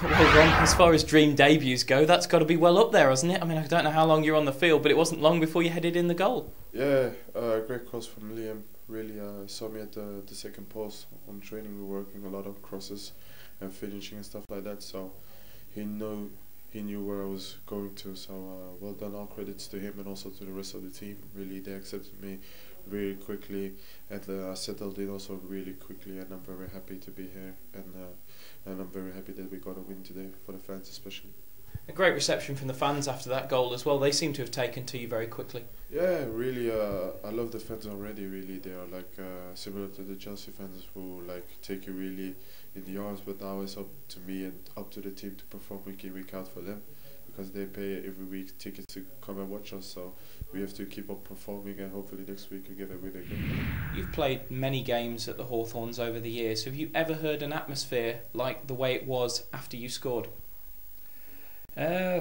Well, Rom, as far as dream debuts go, that's got to be well up there, hasn't it? I mean, I don't know how long you're on the field, but it wasn't long before you headed in the goal. Yeah, uh, great cross from Liam. Really uh, saw me at the, the second post on training. We were working a lot of crosses and finishing and stuff like that. So he knew he knew where I was going to. So uh, well done. All credits to him and also to the rest of the team. Really, they accepted me really quickly and uh, I settled in also really quickly. And I'm very happy to be here and uh, and I'm very happy that we got a win today for the fans especially. A great reception from the fans after that goal as well. They seem to have taken to you very quickly. Yeah, really. Uh, I love the fans already. Really, they are like uh, similar to the Chelsea fans who like take you really in the arms. But now it's up to me and up to the team to perform week in week out for them, because they pay every week tickets to come and watch us. So we have to keep on performing, and hopefully next week we get a win again. You've played many games at the Hawthorns over the years. Have you ever heard an atmosphere like the way it was after you scored? Uh,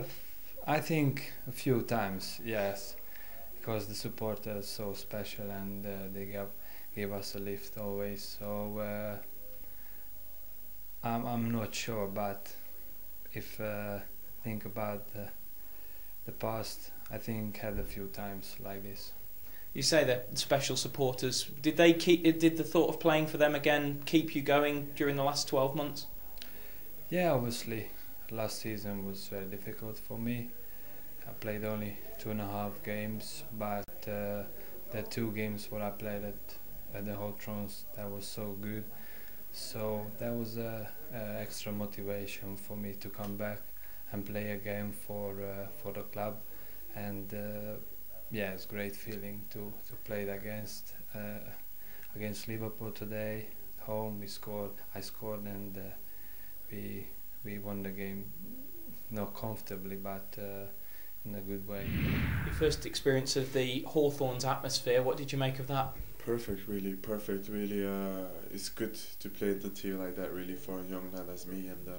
I think a few times, yes, because the supporters so special and uh, they give give us a lift always. So uh, I'm I'm not sure, but if uh, think about the the past, I think had a few times like this. You say they're special supporters. Did they keep? Did the thought of playing for them again keep you going during the last twelve months? Yeah, obviously last season was very difficult for me. I played only two and a half games, but uh, the two games what I played at, at the Hawthorns that was so good. So that was a, a, extra motivation for me to come back and play a game for uh, for the club, and uh, yeah, it's great feeling to to play against uh, against Liverpool today. Home we scored, I scored, and uh, we we won the game not comfortably, but uh, in a good way. Your first experience of the Hawthorns atmosphere, what did you make of that? Perfect, really perfect. Really, uh, it's good to play in the team like that. Really, for a young lad as me, and uh,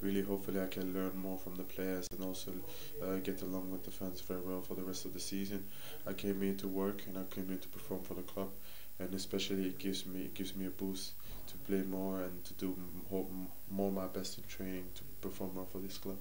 really, hopefully, I can learn more from the players and also uh, get along with the fans very well for the rest of the season. I came here to work and I came here to perform for the club, and especially it gives me it gives me a boost to play more and to do more, more my best in training to perform well for this club.